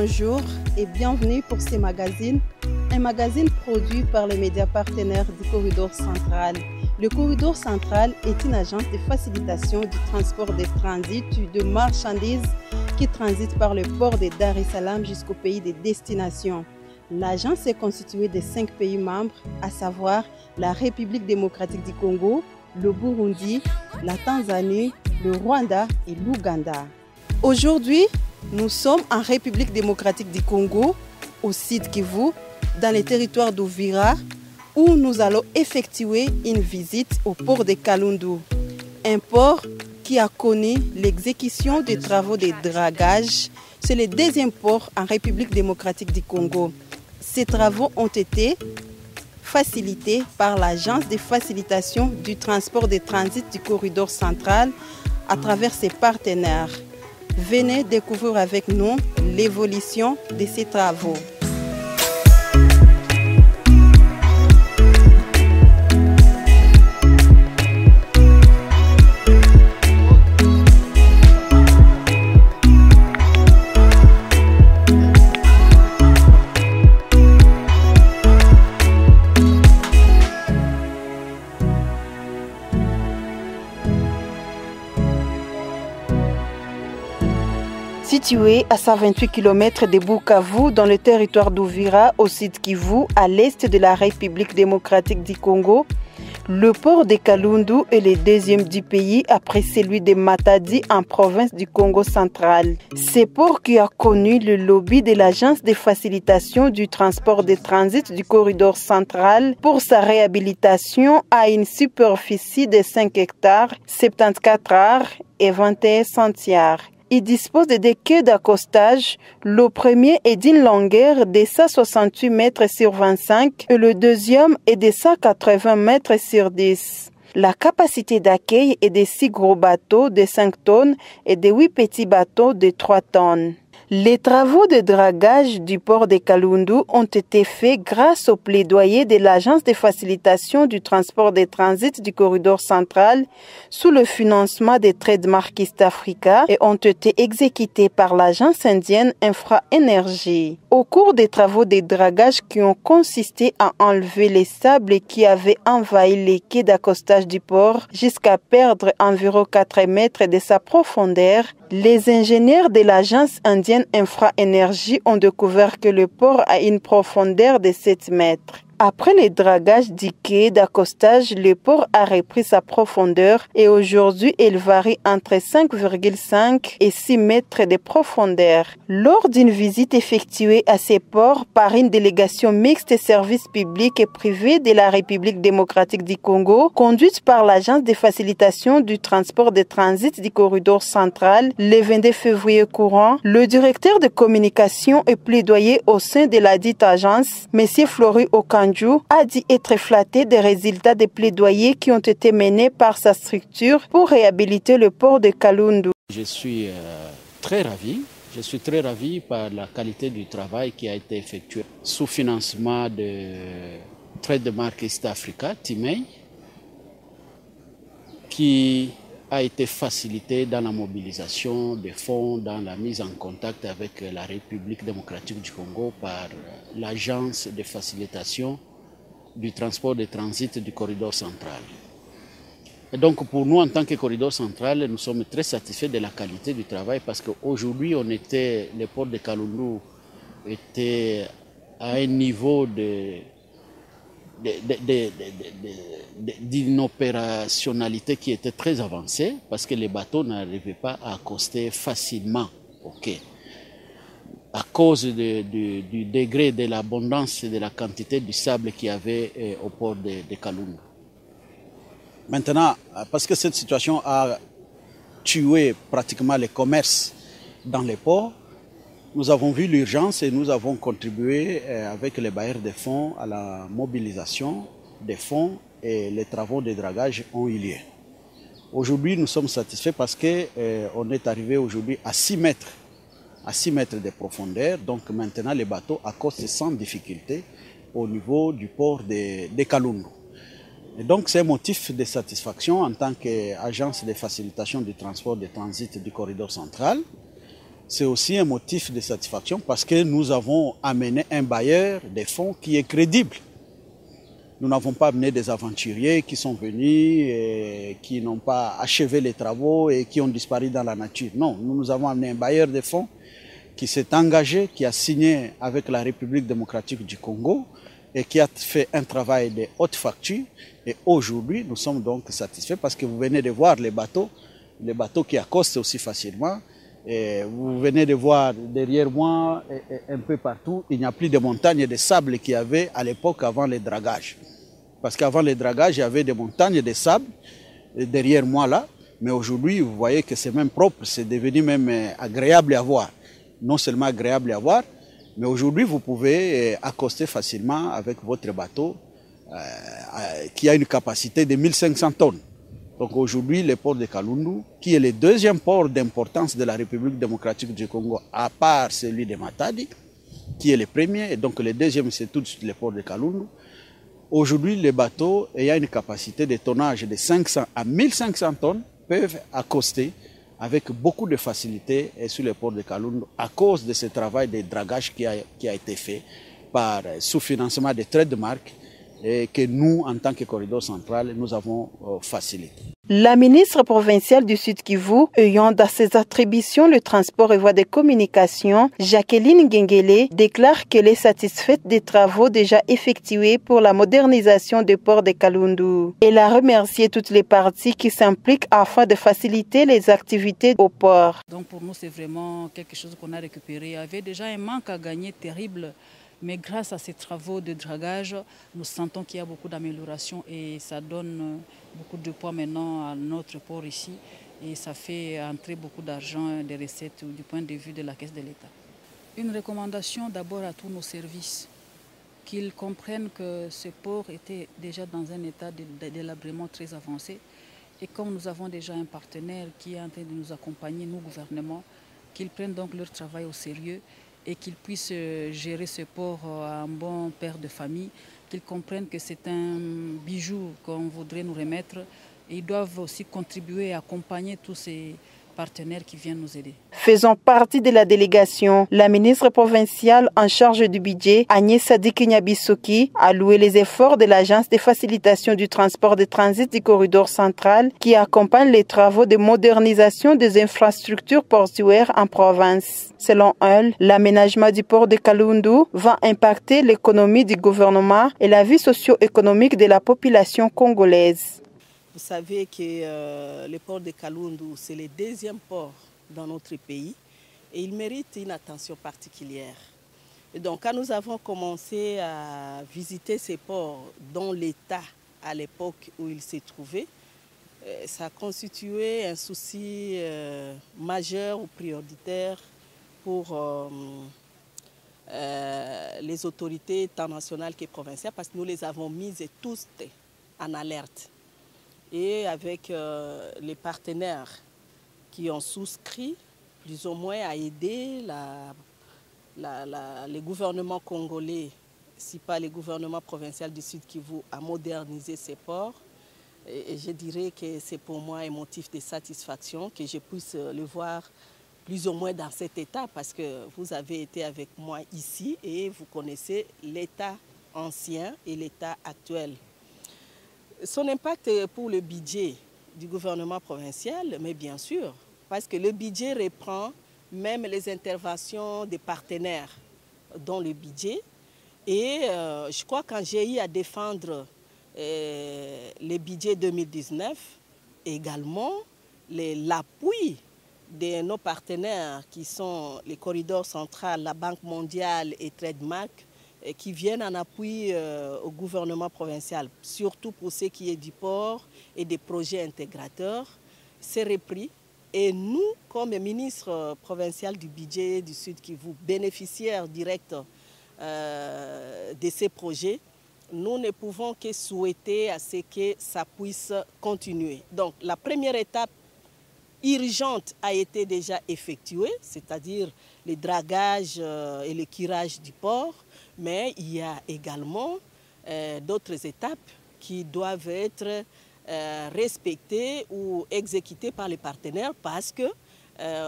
bonjour et bienvenue pour ce magazine, un magazine produit par les médias partenaires du Corridor Central. Le Corridor Central est une agence de facilitation du transport des transits de marchandises qui transitent par le port de Dar es Salaam jusqu'au pays de destination. L'agence est constituée de cinq pays membres, à savoir la République démocratique du Congo, le Burundi, la Tanzanie, le Rwanda et l'Ouganda. Aujourd'hui, nous sommes en République démocratique du Congo, au site Kivu, dans les territoires d'Ouvira, où nous allons effectuer une visite au port de Kalundu, un port qui a connu l'exécution des travaux de dragage. C'est le deuxième port en République démocratique du Congo. Ces travaux ont été facilités par l'Agence de facilitation du transport des transits du corridor central à travers ses partenaires. Venez découvrir avec nous l'évolution de ces travaux. Situé à 128 km de Bukavu, dans le territoire d'Ouvira, au site Kivu, à l'est de la République démocratique du Congo, le port de Kalundu est le deuxième du pays après celui de Matadi en province du Congo central. Ce port qui a connu le lobby de l'Agence de facilitation du transport de transit du corridor central pour sa réhabilitation à une superficie de 5 hectares, 74 arts et 21 centiares. Il dispose de deux quais d'accostage. Le premier est d'une longueur de 168 mètres sur 25 et le deuxième est de 180 mètres sur 10. La capacité d'accueil est de 6 gros bateaux de 5 tonnes et de 8 petits bateaux de 3 tonnes. Les travaux de dragage du port de Kalundu ont été faits grâce au plaidoyer de l'Agence de facilitation du transport des transits du corridor central sous le financement des Trademark East Africa et ont été exécutés par l'agence indienne Infra Energy. Au cours des travaux de dragage qui ont consisté à enlever les sables qui avaient envahi les quais d'accostage du port jusqu'à perdre environ 4 mètres de sa profondeur, les ingénieurs de l'agence indienne Infra Energy ont découvert que le port a une profondeur de 7 mètres. Après le dragage du quai d'accostage, le port a repris sa profondeur et aujourd'hui il varie entre 5,5 et 6 mètres de profondeur. Lors d'une visite effectuée à ces ports par une délégation mixte services publics et privés de la République démocratique du Congo, conduite par l'Agence de facilitation du transport de transit du corridor central, le 22 février courant, le directeur de communication et plaidoyer au sein de la dite agence, M. Flory Okan a dit être flatté des résultats des plaidoyers qui ont été menés par sa structure pour réhabiliter le port de Kalundu. Je suis euh, très ravi. Je suis très ravi par la qualité du travail qui a été effectué sous financement de Trademark East Africa, Timei, qui a été facilité dans la mobilisation des fonds, dans la mise en contact avec la République démocratique du Congo par l'agence de facilitation du transport de transit du corridor central. Et donc pour nous, en tant que corridor central, nous sommes très satisfaits de la qualité du travail parce qu'aujourd'hui, on était, le port de Kalundu était à un niveau de, d'une opérationnalité qui était très avancée parce que les bateaux n'arrivaient pas à accoster facilement quai à cause du degré de l'abondance et de la quantité du sable qu'il y avait eh, au port de, de Kalundu. Maintenant, parce que cette situation a tué pratiquement le commerce dans les ports, nous avons vu l'urgence et nous avons contribué eh, avec les bailleurs de fonds à la mobilisation des fonds et les travaux de dragage ont eu lieu. Aujourd'hui, nous sommes satisfaits parce qu'on eh, est arrivé aujourd'hui à 6 mètres à 6 mètres de profondeur. Donc maintenant, les bateaux accostent sans difficulté au niveau du port de, de. Et donc c'est un motif de satisfaction en tant qu'agence de facilitation du transport de transit du corridor central. C'est aussi un motif de satisfaction parce que nous avons amené un bailleur des fonds qui est crédible. Nous n'avons pas amené des aventuriers qui sont venus et qui n'ont pas achevé les travaux et qui ont disparu dans la nature. Non, nous avons amené un bailleur des fonds qui s'est engagé, qui a signé avec la République démocratique du Congo et qui a fait un travail de haute facture. Et aujourd'hui, nous sommes donc satisfaits parce que vous venez de voir les bateaux, les bateaux qui accostent aussi facilement. Vous venez de voir derrière moi, et, un peu partout, il n'y a plus de montagnes de sable qu'il y avait à l'époque avant les dragages. Parce qu'avant les dragages, il y avait des montagnes de sable derrière moi là. Mais aujourd'hui, vous voyez que c'est même propre, c'est devenu même agréable à voir. Non seulement agréable à voir, mais aujourd'hui, vous pouvez accoster facilement avec votre bateau euh, qui a une capacité de 1500 tonnes. Donc aujourd'hui, le port de Kalundu, qui est le deuxième port d'importance de la République démocratique du Congo, à part celui de Matadi, qui est le premier, et donc le deuxième, c'est tout de suite le port de Kalundu. Aujourd'hui, les bateaux ayant une capacité de tonnage de 500 à 1500 tonnes peuvent accoster avec beaucoup de facilité sur le port de Kalundu à cause de ce travail de dragage qui a, été fait par sous-financement des trades de marque et que nous, en tant que corridor central, nous avons euh, facilité. La ministre provinciale du Sud Kivu, ayant dans ses attributions le transport et voies de communication, Jacqueline Gengele, déclare qu'elle est satisfaite des travaux déjà effectués pour la modernisation du port de Kalundu. Elle a remercié toutes les parties qui s'impliquent afin de faciliter les activités au port. Donc pour nous, c'est vraiment quelque chose qu'on a récupéré. Il y avait déjà un manque à gagner terrible mais grâce à ces travaux de dragage, nous sentons qu'il y a beaucoup d'améliorations et ça donne beaucoup de poids maintenant à notre port ici. Et ça fait entrer beaucoup d'argent, des recettes du point de vue de la caisse de l'État. Une recommandation d'abord à tous nos services, qu'ils comprennent que ce port était déjà dans un état de délabrement très avancé. Et comme nous avons déjà un partenaire qui est en train de nous accompagner, nous gouvernement, qu'ils prennent donc leur travail au sérieux et qu'ils puissent euh, gérer ce port à un bon père de famille, qu'ils comprennent que c'est un bijou qu'on voudrait nous remettre. Et ils doivent aussi contribuer et accompagner tous ces Faisant partie de la délégation, la ministre provinciale en charge du budget, Agnès Sadik a loué les efforts de l'Agence de facilitation du transport de transit du corridor central qui accompagne les travaux de modernisation des infrastructures portuaires en province. Selon elle, l'aménagement du port de Kalundu va impacter l'économie du gouvernement et la vie socio-économique de la population congolaise. Vous savez que euh, le port de Kalundu, c'est le deuxième port dans notre pays et il mérite une attention particulière. Donc quand nous avons commencé à visiter ces ports dans l'état à l'époque où il s'est trouvé, euh, ça a constitué un souci euh, majeur ou prioritaire pour les autorités tant nationales que provinciales parce que nous les avons mises tous en alerte et avec euh, les partenaires qui ont souscrit plus ou moins à aider les gouvernements congolais, si pas les gouvernements provinciaux du Sud Kivu, à moderniser ces ports. Et, je dirais que c'est pour moi un motif de satisfaction que je puisse le voir plus ou moins dans cet état parce que vous avez été avec moi ici et vous connaissez l'état ancien et l'état actuel. Son impact pour le budget du gouvernement provincial, mais bien sûr, parce que le budget reprend même les interventions des partenaires dans le budget. Et euh, je crois quand j'ai eu à défendre euh, le budget 2019, également l'appui de nos partenaires qui sont les corridors centrales, la Banque mondiale et Trademark, qui viennent en appui euh, au gouvernement provincial, surtout pour ce qui est du port et des projets intégrateurs, c'est repris. Et nous, comme ministre provincial du budget du Sud Kivu, bénéficiaires directs euh, de ces projets, nous ne pouvons que souhaiter à ce que ça puisse continuer. Donc la première étape urgente a été déjà effectuée, c'est-à-dire le dragage euh, et le curage du port mais il y a également euh, d'autres étapes qui doivent être euh, respectées ou exécutées par les partenaires parce que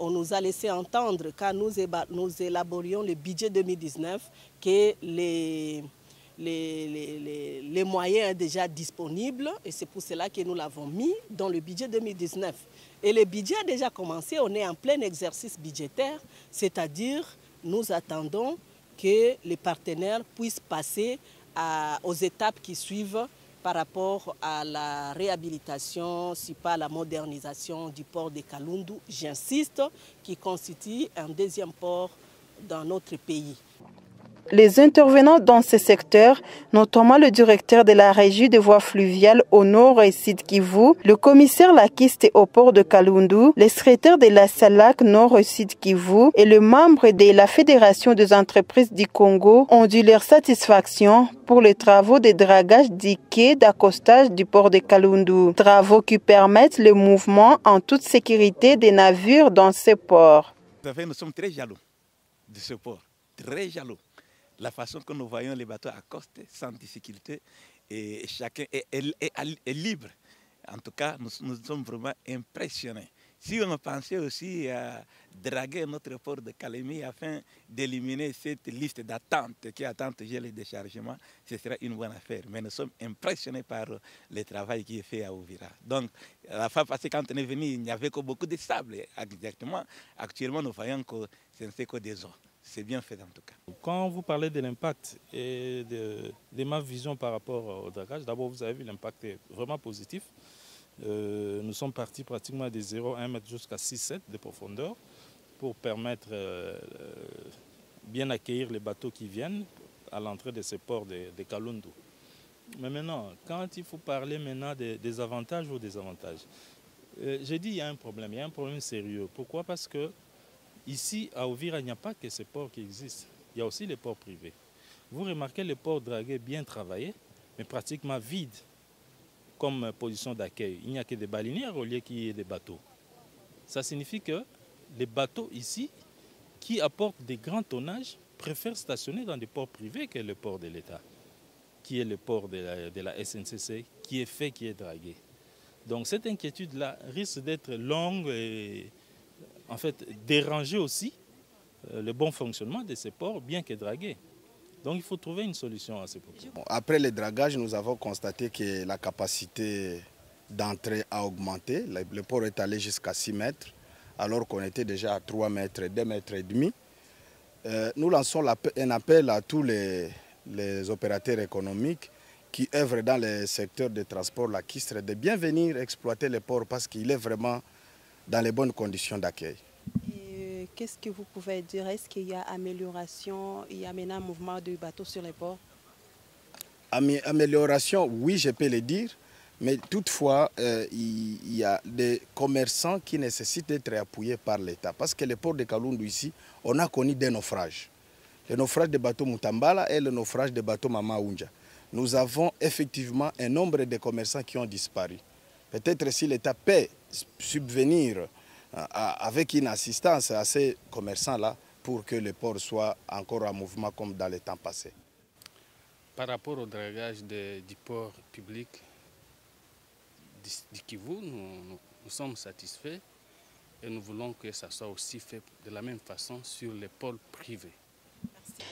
on nous a laissé entendre quand nous élaborions le budget 2019 que les, les, les, moyens déjà disponibles et c'est pour cela que nous l'avons mis dans le budget 2019. Et le budget a déjà commencé, on est en plein exercice budgétaire, c'est-à-dire nous attendons que les partenaires puissent passer aux étapes qui suivent par rapport à la réhabilitation, si pas la modernisation du port de Kalundu, j'insiste, qui constitue un deuxième port dans notre pays. Les intervenants dans ce secteur, notamment le directeur de la régie de voies fluviales au nord et sud Kivu, le commissaire laquiste au port de Kalundu, le secrétaire de la SALAC nord et sud Kivu et le membre de la Fédération des entreprises du Congo ont dû leur satisfaction pour les travaux de dragage du quai d'accostage du port de Kalundu, travaux qui permettent le mouvement en toute sécurité des navires dans ce port. Nous sommes très jaloux de ce port, très jaloux la façon que nous voyons les bateaux accostés sans difficulté et chacun est, libre. En tout cas, nous, sommes vraiment impressionnés. Si on pensait aussi à draguer notre port de Calémie afin d'éliminer cette liste d'attente qui attend toujours les déchargements, ce serait une bonne affaire. Mais nous sommes impressionnés par le travail qui est fait à Ouvira. Donc, la fois passée, quand on est venu, il n'y avait que beaucoup de sable. Exactement. Actuellement, nous voyons que ce n'est que des eaux c'est bien fait en tout cas. Quand vous parlez de l'impact et de, ma vision par rapport au dragage, d'abord vous avez vu l'impact est vraiment positif. Euh, nous sommes partis pratiquement de 0,1 m jusqu'à 6,7 de profondeur pour permettre euh, bien accueillir les bateaux qui viennent à l'entrée de ce port de, de Kalundu. Mais maintenant, quand il faut parler maintenant des, avantages ou des avantages, euh, j'ai dit il y a un problème, il y a un problème sérieux. Pourquoi? Parce que Ici, à Ovira, il n'y a pas que ces ports qui existent. Il y a aussi les ports privés. Vous remarquez les ports dragués bien travaillés, mais pratiquement vides comme position d'accueil. Il n'y a que des balinières au lieu qu'il y ait des bateaux. Ça signifie que les bateaux ici, qui apportent des grands tonnages, préfèrent stationner dans des ports privés que le port de l'État, qui est le port de la, de la SNCC, qui est fait, qui est dragué. Donc cette inquiétude-là risque d'être longue et en fait, déranger aussi euh, le bon fonctionnement de ces ports, bien que dragués. Donc il faut trouver une solution à ces problèmes. Après le dragage, nous avons constaté que la capacité d'entrée a augmenté. Le port est allé jusqu'à 6 mètres, alors qu'on était déjà à 3 mètres, 2 mètres et demi. Euh, nous lançons un appel à tous les, opérateurs économiques qui œuvrent dans le secteur des transports lacustres de bien venir exploiter le port parce qu'il est vraiment dans les bonnes conditions d'accueil. Euh, qu'est-ce que vous pouvez dire? Est-ce qu'il y a amélioration? Il y a maintenant un mouvement de bateaux sur les ports? Amélioration, oui, je peux le dire. Mais toutefois, euh, il y a des commerçants qui nécessitent d'être appuyés par l'État. Parce que le port de Kalundu ici, on a connu des naufrages. Le naufrage des bateaux Mutambala et le naufrage des bateaux Mama Unja. Nous avons effectivement un nombre de commerçants qui ont disparu. Peut-être si l'État peut subvenir euh, avec une assistance à ces commerçants-là pour que le port soit encore en mouvement comme dans les temps passés. Par rapport au dragage du port public du Kivu, nous, nous, sommes satisfaits et nous voulons que ça soit aussi fait de la même façon sur les ports privés.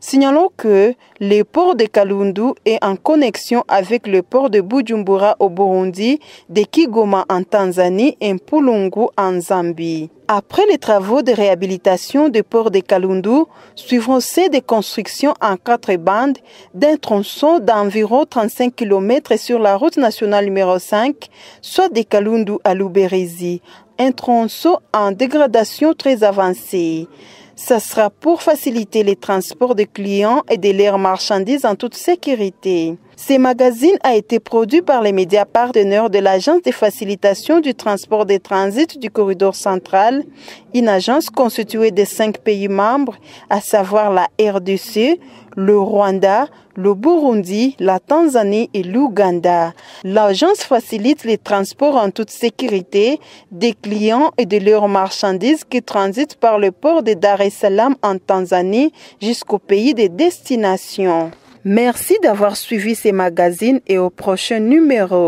Signalons que le port de Kalundu est en connexion avec le port de Bujumbura au Burundi, de Kigoma en Tanzanie et Mpulungu en Zambie. Après les travaux de réhabilitation du port de Kalundu, suivront ceux de construction en quatre bandes d'un tronçon d'environ 35 km sur la route nationale numéro 5, soit de Kalundu à Luberizi, un tronçon en dégradation très avancée. Ce sera pour faciliter les transports des clients et de leurs marchandises en toute sécurité. Ce magazine a été produit par les médias partenaires de l'Agence de facilitation du transport des transits du corridor central, une agence constituée de cinq pays membres, à savoir la RDC, le Rwanda, le Burundi, la Tanzanie et l'Ouganda. L'agence facilite les transports en toute sécurité des clients et de leurs marchandises qui transitent par le port de Dar es Salaam en Tanzanie jusqu'au pays de destination. Merci d'avoir suivi ces magazines et au prochain numéro.